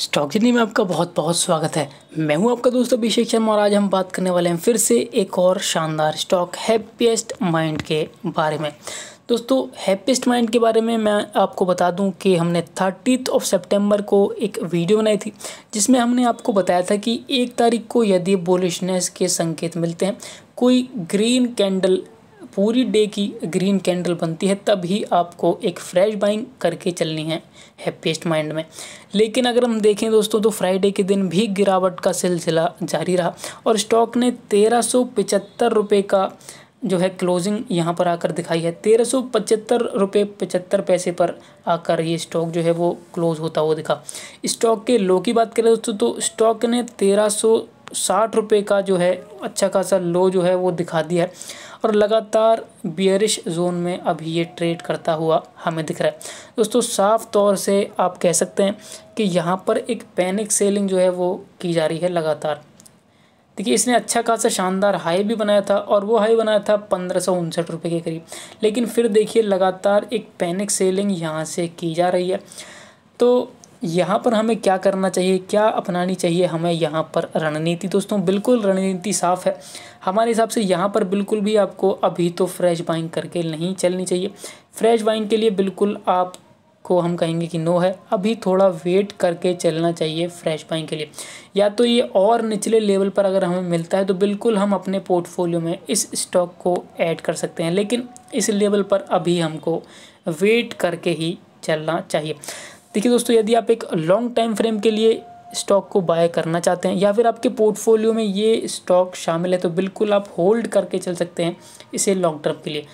Stock journey में आपका बहुत बहुत स्वागत है। मैं हूँ आपका दोस्त अभिषेक शर्मा और आज हम बात करने वाले हैं फिर से एक और शानदार स्टॉक, हैप्पीएस्ट माइंड के बारे में। दोस्तों, हैप्पीएस्ट माइंड के बारे में मैं आपको बता दूँ कि हमने थर्टीथ ऑफ़ सितंबर को एक वीडियो बनाई थी, जिसमें हमने आपको बताया था कि एक तारीख को यदि बोलिशनेस के संकेत मिलते हैं, कोई ग्रीन कैंडल पूरी डे की ग्रीन कैंडल बनती है, तभी आपको एक फ्रेश बाइंग करके चलनी है हैप्पीस्ट माइंड में। लेकिन अगर हम देखें दोस्तों तो फ्राइडे के दिन भी गिरावट का सिलसिला जारी रहा और स्टॉक ने तेरह सौ रुपये का जो है क्लोजिंग यहाँ पर आकर दिखाई है। तेरह सौ पचहत्तर रुपये पचहत्तर पैसे पर आकर ये स्टॉक जो है वो क्लोज होता हुआ दिखा। स्टॉक के लो की बात करें दोस्तों तो स्टॉक ने तेरह सौ साठ रुपये का जो है अच्छा खासा लो जो है वो दिखा दिया है। और लगातार बियरिश जोन में अभी ये ट्रेड करता हुआ हमें दिख रहा है। दोस्तों, साफ़ तौर से आप कह सकते हैं कि यहाँ पर एक पैनिक सेलिंग जो है वो की जा रही है लगातार। देखिए, इसने अच्छा खासा शानदार हाई भी बनाया था और वो हाई बनाया था पंद्रह सौ उनसठ रुपये के करीब। लेकिन फिर देखिए, लगातार एक पैनिक सेलिंग यहाँ से की जा रही है। तो यहाँ पर हमें क्या करना चाहिए, क्या अपनानी चाहिए हमें यहाँ पर रणनीति? दोस्तों, बिल्कुल रणनीति साफ़ है। हमारे हिसाब से यहाँ पर बिल्कुल भी आपको अभी तो फ्रेश बाइंग करके नहीं चलनी चाहिए। फ्रेश बाइंग के लिए बिल्कुल आप को हम कहेंगे कि नो है। अभी थोड़ा वेट करके चलना चाहिए फ्रेश बाइंग के लिए। या तो ये और निचले लेवल पर अगर हमें मिलता है तो बिल्कुल हम अपने पोर्टफोलियो में इस स्टॉक को ऐड कर सकते हैं। लेकिन इस लेवल पर अभी हमको वेट करके ही चलना चाहिए। देखिए दोस्तों, यदि आप एक लॉन्ग टाइम फ्रेम के लिए स्टॉक को बाय करना चाहते हैं, या फिर आपके पोर्टफोलियो में ये स्टॉक शामिल है तो बिल्कुल आप होल्ड करके चल सकते हैं इसे लॉन्ग टर्म के लिए।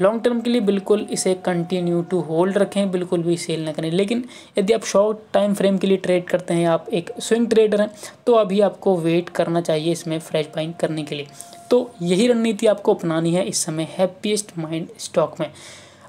लॉन्ग टर्म के लिए बिल्कुल इसे कंटिन्यू टू होल्ड रखें, बिल्कुल भी सेल ना करें। लेकिन यदि आप शॉर्ट टाइम फ्रेम के लिए ट्रेड करते हैं, आप एक स्विंग ट्रेडर हैं तो अभी आपको वेट करना चाहिए इसमें फ्रेश बाइंग करने के लिए। तो यही रणनीति आपको अपनानी है इस समय हैप्पीएस्ट माइंड स्टॉक में।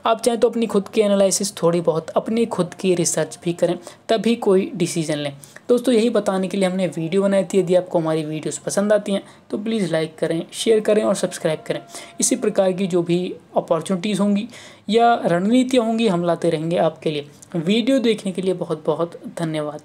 आप चाहें तो अपनी खुद की एनालिसिस थोड़ी बहुत, अपनी खुद की रिसर्च भी करें, तभी कोई डिसीज़न लें। दोस्तों, यही बताने के लिए हमने वीडियो बनाई थी। यदि आपको हमारी वीडियोस पसंद आती हैं तो प्लीज़ लाइक करें शेयर करें और सब्सक्राइब करें। इसी प्रकार की जो भी अपॉर्चुनिटीज़ होंगी या रणनीतियाँ होंगी, हम लाते रहेंगे आपके लिए। वीडियो देखने के लिए बहुत बहुत धन्यवाद।